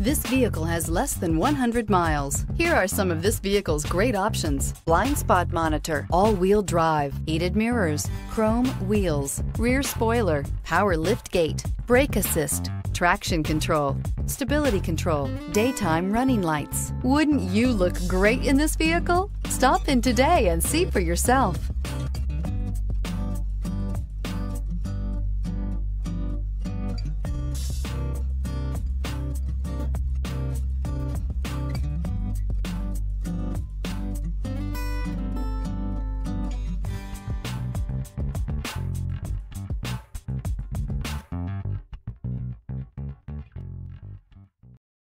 This vehicle has less than 100 miles. Here are some of this vehicle's great options. Blind spot monitor, all-wheel drive, heated mirrors, chrome wheels, rear spoiler, power lift gate, brake assist, traction control, stability control, daytime running lights. Wouldn't you look great in this vehicle? Stop in today and see for yourself.